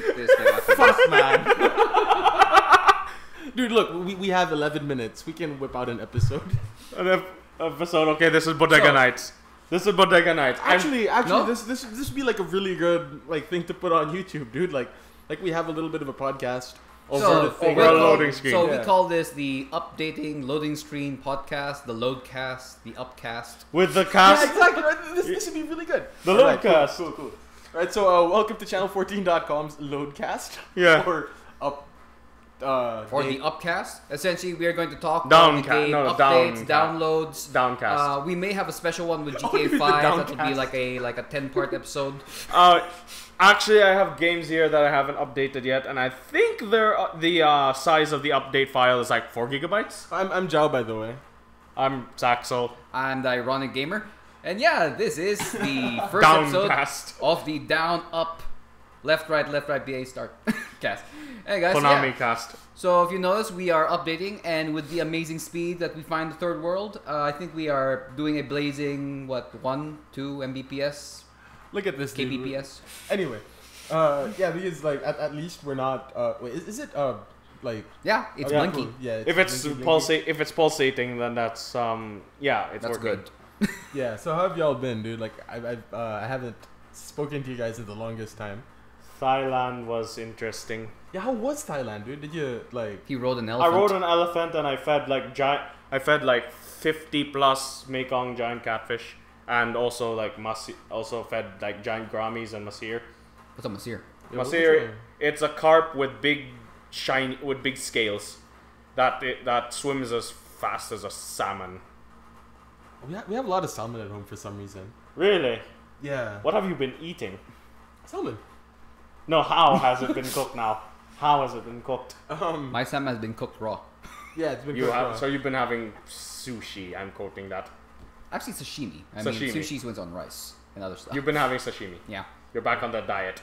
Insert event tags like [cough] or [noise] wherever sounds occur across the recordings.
sync this thing after Fuck, man. [laughs] Dude, look, we, we have 11 minutes. We can whip out an episode. An ep- episode. Okay, this is Bodega So- Nights. This is Bodega Nights. I'm- Actually, actually, No. this this this would be like a really good like thing to put on YouTube, dude. Like, like we have a little bit of a podcast over So, the thing. over a we call- loading screen. So Yeah. we call this the updating loading screen podcast, the loadcast, the upcast. with the Yeah, cast. exactly. Right? This, this would be really good. The Alright, cool, Loadcast. Cool, cool. Right, so uh, welcome to channel14.com's Loadcast. [laughs] Yeah. Or up. Uh, Or the upcast. Essentially, we are going to talk Downcast, about the game no, updates, downcast. downloads. Downcast. Uh, we may have a special one with [laughs] Oh, GTA dude, the 5 that would be like a like a 10 part [laughs] episode. Uh, actually, I have games here that I haven't updated yet, and I think they're, uh, the uh, size of the update file is like 4 gigabytes. I'm, I'm Joao, by the way. I'm Xaxal. I'm the Ironic Gamer. And yeah, this is the [laughs] first episode Downcast. of the down, up, left, right, left, right, BA start [laughs] cast. Hey guys, Konami yeah. cast. So if you notice, we are updating, and with the amazing speed that we find the third world, uh, I think we are doing a blazing what one, two Mbps, Look at this. dude. kbps. Anyway, uh, yeah, because like at, at least we're not. Uh, wait, is, is it uh like? Yeah, it's okay, blinky. cool. Yeah. If it's blinky, blinky. if it's pulsating, then that's um, yeah, it's That's working. good. [laughs] Yeah. So how have y'all been, dude? Like I I uh, I haven't spoken to you guys in the longest time. Thailand was interesting. Yeah. How was Thailand, dude? Did you like? He rode an elephant. I elephant. rode an elephant and I fed like giant. I fed like 50 plus Mekong giant catfish, and also like masi- also fed like giant gouramis and mahseer. What's up, Mahseer? Yeah, Mahseer, it's a carp with big shiny with big scales, that it, that swims as fast as a salmon. We have, we have a lot of salmon at home for some reason. Really? Yeah. What have you been eating? Salmon. No, how [laughs] has it been cooked now? How has it been cooked? Um. My salmon has been cooked raw. yeah, it's been You cooked have raw. so you've been having sushi. I'm quoting that. Actually, sashimi. I Sashimi. mean, sushi went on rice and other stuff. You've been having sashimi. yeah. You're back on that diet.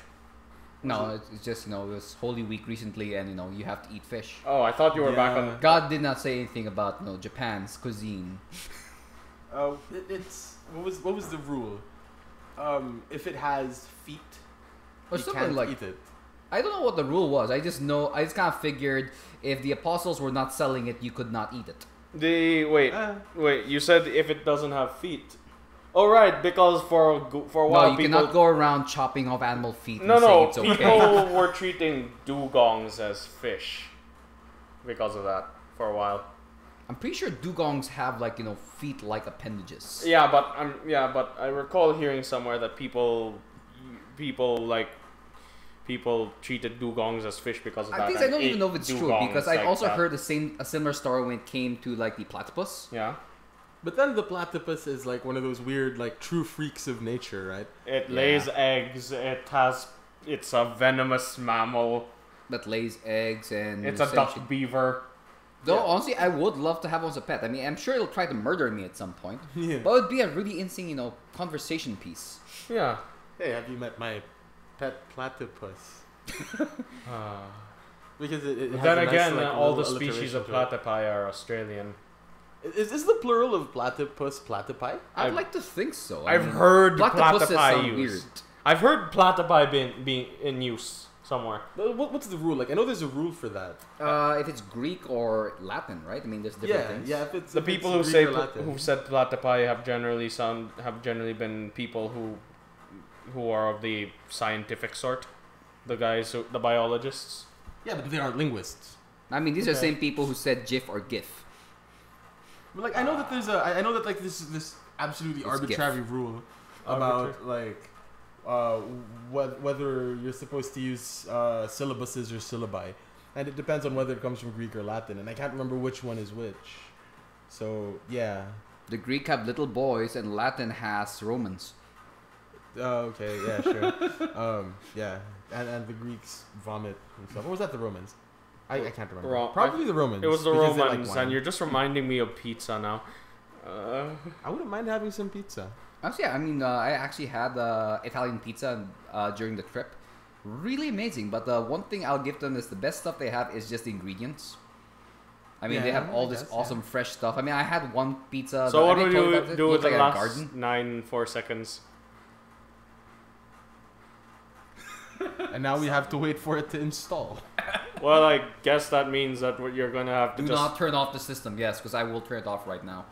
No, it's it's just you know it was Holy Week recently, and you know you have to eat fish. Oh, I thought you were back on. God did not say anything about you know Japan's cuisine. [laughs] Uh, it, it's what was what was the rule? Um, if it has feet, Or you something can't like eat it. I don't know what the rule was. I just know I just kind of figured if the apostles were not selling it, you could not eat it. The wait, Uh, wait. You said if it doesn't have feet. Oh right, because for a for a while No, you people. cannot go around chopping off animal feet and no, saying no. it's okay. People [laughs] were treating dugongs as fish because of that for a while. I'm pretty sure dugongs have like you know feet-like appendages. Yeah, but um, yeah, but I recall hearing somewhere that people, people like, people treated dugongs as fish because of I that. think I don't even know if it's true because I've like also that. heard the same a similar story when it came to like the platypus. Yeah, but then the platypus is like one of those weird, like true freaks of nature, right? it Yeah. lays eggs. It has. It's a venomous mammal. that lays eggs and It's a essentially- duck beaver. Though Yeah. honestly, I would love to have one as a pet. I mean, I'm sure it'll try to murder me at some point, [laughs] Yeah. but it would be a really interesting, you know, conversation piece. Yeah. Hey, have you met my pet platypus? [laughs] Uh, Because it, it has then a nice, again, like, all the species of alliteration platypi are Australian. Is this the plural of platypus platypi? I'd I've- like to think so. I I've mean, heard platypuses platypi sound used. weird. I've heard platypi being being in use somewhere. What- What's the rule? Like I know there's a rule for that. Uh, if it's Greek or Latin, right? I mean, there's different yeah, things. yeah. If it's The if it's people who Greek say pl- Latin. who said platypi have generally sound have generally been people who who are of the scientific sort. The guys, who, the biologists. yeah, but they aren't linguists. I mean, these are the same people who said GIF or GIF. But like I know that there's a I I know that like this is this absolutely It's arbitrary rule about like uh wh- whether you're supposed to use uh syllabuses or syllabi, and it depends on whether it comes from Greek or Latin, and I can't remember which one is which. So yeah. The Greek have little boys, and Latin has Romans. Oh, okay, yeah, sure. [laughs] um, yeah, and and the Greeks vomit and stuff. Or was that the Romans? I, I can't remember. Ro- Probably the Romans. It was the because they like Romans, and you're just reminding me of pizza now. Uh, I wouldn't mind having some pizza. Actually, yeah, I mean, uh, I actually had uh, Italian pizza uh, during the trip. Really amazing. But the one thing I'll give them is the best stuff they have is just the ingredients. I mean, they have all I this guess, awesome fresh stuff. I mean, I had one pizza. so what I would you do with the like a last garden. nine four seconds? [laughs] and now we have to wait for it to install. [laughs] Well, I guess that means that what you're gonna have to Do just not turn off the system, yes, because I will turn it off right now.